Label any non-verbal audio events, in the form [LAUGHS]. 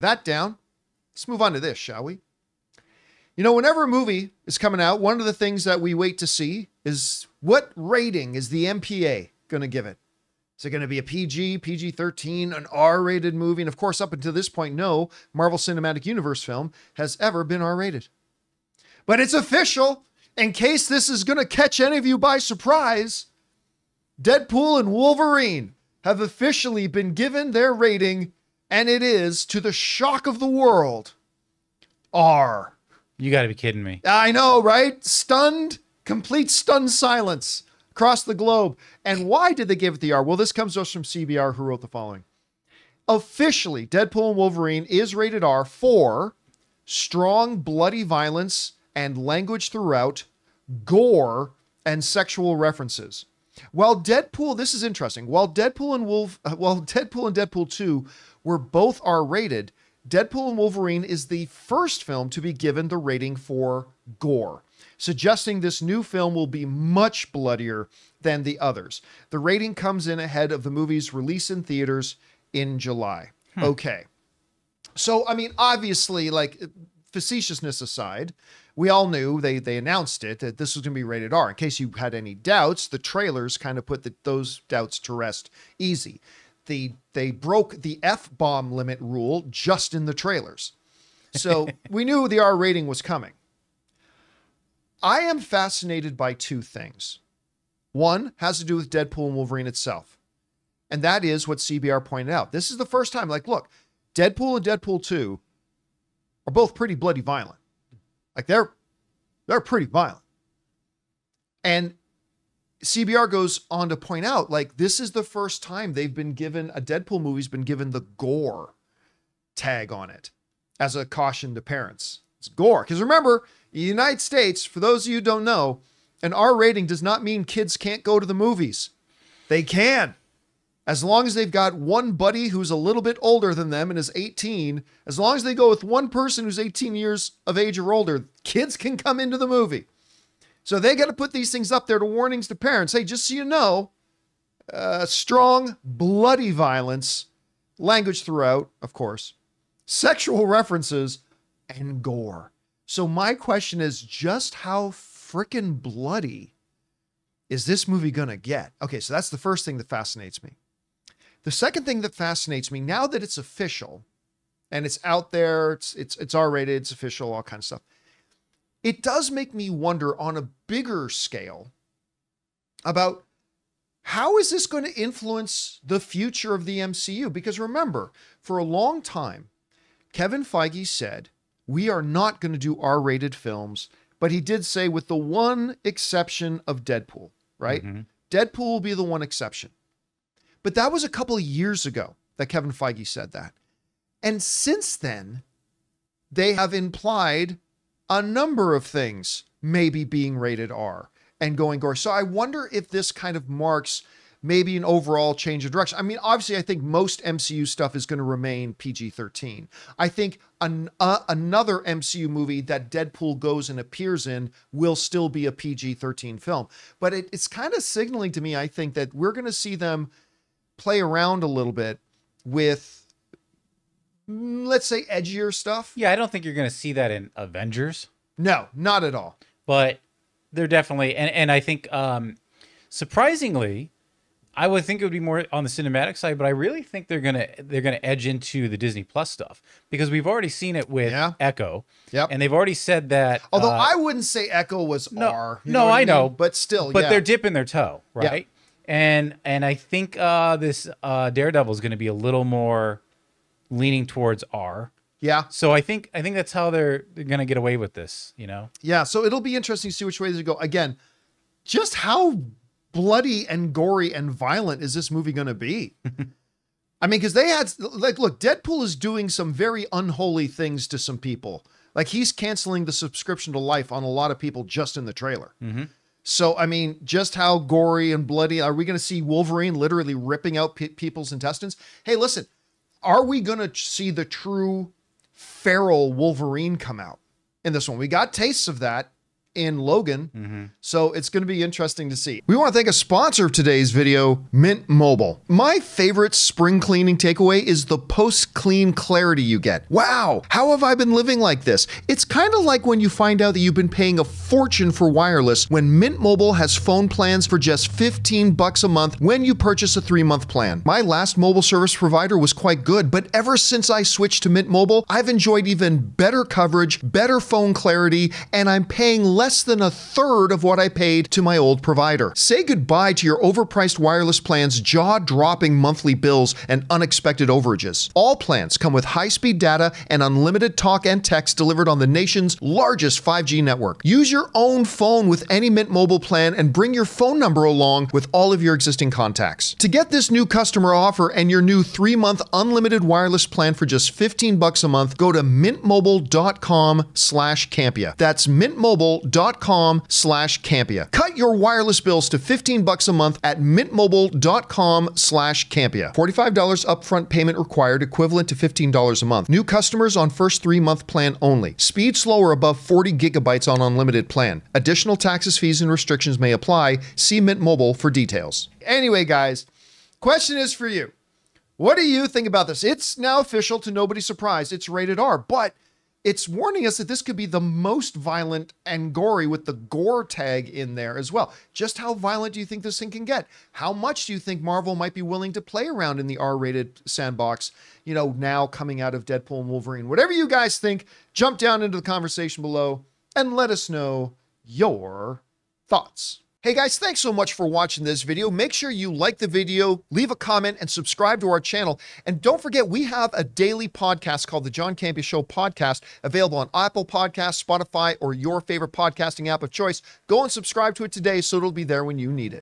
That down. Let's move on to this, shall we? You know, whenever a movie is coming out, one of the things that we wait to see is what rating is the MPA going to give it? Is it going to be a PG, PG 13, an R rated movie? And of course, up until this point, no Marvel Cinematic Universe film has ever been R rated. But it's official. In case this is going to catch any of you by surprise, Deadpool and Wolverine have officially been given their rating, and it is, to the shock of the world, R. You got to be kidding me. I know, right? Stunned, complete stunned silence across the globe. And why did they give it the R? Well, this comes to us from CBR, who wrote the following. Officially, Deadpool and Wolverine is rated R for strong, bloody violence and language throughout, gore, and sexual references. While Deadpool, this is interesting. While Deadpool and Wolf, uh, while Deadpool and Deadpool 2 were both R rated, Deadpool and Wolverine is the first film to be given the rating for gore, suggesting this new film will be much bloodier than the others. The rating comes in ahead of the movie's release in theaters in July. Okay. So, I mean, obviously, like facetiousness aside, we all knew they they announced it that this was going to be rated R. In case you had any doubts, the trailers kind of put the, those doubts to rest easy. The they broke the F bomb limit rule just in the trailers. So [LAUGHS] we knew the R rating was coming. I am fascinated by two things. One has to do with Deadpool and Wolverine itself. And that is what CBR pointed out. This is the first time, like, look, Deadpool and Deadpool 2 are both pretty bloody violent. Like they're they're pretty violent. And CBR goes on to point out like this is the first time they've been given a Deadpool movie's been given the gore tag on it as a caution to parents. It's gore. Because remember, the United States, for those of you who don't know, an R rating does not mean kids can't go to the movies. They can. As long as they've got one buddy who's a little bit older than them and is 18, as long as they go with one person who's 18 years of age or older, kids can come into the movie. So they got to put these things up there to warnings to parents. Hey, just so you know, uh, strong, bloody violence, language throughout, of course, sexual references, and gore. So my question is just how freaking bloody is this movie going to get? Okay, so that's the first thing that fascinates me. The second thing that fascinates me now that it's official and it's out there, it's it's it's R-rated, it's official, all kinds of stuff. It does make me wonder on a bigger scale about how is this going to influence the future of the MCU? Because remember, for a long time, Kevin Feige said, we are not going to do R rated films, but he did say, with the one exception of Deadpool, right? Mm-hmm. Deadpool will be the one exception. But that was a couple of years ago that Kevin Feige said that. And since then, they have implied a number of things maybe being rated R and going gore. So I wonder if this kind of marks maybe an overall change of direction. I mean, obviously, I think most MCU stuff is going to remain PG 13. I think an, uh, another MCU movie that Deadpool goes and appears in will still be a PG 13 film. But it, it's kind of signaling to me, I think, that we're going to see them play around a little bit with, mm, let's say, edgier stuff. Yeah, I don't think you're going to see that in Avengers, No, not at all. but they're definitely and and I think um surprisingly I would think it would be more on the cinematic side, but I really think they're gonna they're gonna edge into the Disney Plus stuff because we've already seen it with Yeah. Echo, Yep. and they've already said that. Although uh, I wouldn't say Echo was no, R. you no, what I mean? know, but still, but yeah. they're dipping their toe, right? Yeah. And and I think uh, this uh, Daredevil is going to be a little more leaning towards R. yeah, So I think I think that's how they're, they're going to get away with this. You know, yeah. So it'll be interesting to see which way they go. Again, just how bloody and gory and violent is this movie going to be? [LAUGHS] I mean, because they had like, look, Deadpool is doing some very unholy things to some people. Like he's canceling the subscription to Life on a lot of people just in the trailer. So I mean, just how gory and bloody are we going to see Wolverine literally ripping out pe- people's intestines? Hey, listen, are we going to see the true feral Wolverine come out in this one? We got tastes of that in Logan. Mm-hmm. So it's going to be interesting to see. We want to thank a sponsor of today's video, Mint Mobile. My favorite spring cleaning takeaway is the post clean clarity you get. Wow, how have I been living like this? It's kind of like when you find out that you've been paying a fortune for wireless when Mint Mobile has phone plans for just 15 bucks a month when you purchase a 3-month plan. My last mobile service provider was quite good, but ever since I switched to Mint Mobile, I've enjoyed even better coverage, better phone clarity, and I'm paying less than a third of what I paid to my old provider. Say goodbye to your overpriced wireless plans, jaw-dropping monthly bills, and unexpected overages. All plans come with high-speed data and unlimited talk and text delivered on the nation's largest 5G network. Use your own phone with any Mint Mobile plan and bring your phone number along with all of your existing contacts. To get this new customer offer and your new 3-month unlimited wireless plan for just 15 bucks a month, go to mintmobile.com slash Campea. That's mintmobile.com slash Campea. Cut your wireless bills to 15 bucks a month at mintmobile.com slash Campea. $45 upfront payment required, equivalent to $15 a month. New customers on first three-month plan only. Speed slower above 40 gigabytes on unlimited plan. Additional taxes, fees, and restrictions may apply. See Mint Mobile for details. Anyway, guys, question is for you. What do you think about this? It's now official to nobody's surprise. It's rated R, but it's warning us that this could be the most violent and gory with the gore tag in there as well. Just how violent do you think this thing can get? How much do you think Marvel might be willing to play around in the R rated sandbox, you know, now coming out of Deadpool and Wolverine? Whatever you guys think, jump down into the conversation below and let us know your thoughts. Hey guys, thanks so much for watching this video. Make sure you like the video, leave a comment, and subscribe to our channel. And don't forget, we have a daily podcast called the John Campea Show Podcast, available on Apple Podcasts, Spotify, or your favorite podcasting app of choice. Go and subscribe to it today so it'll be there when you need it.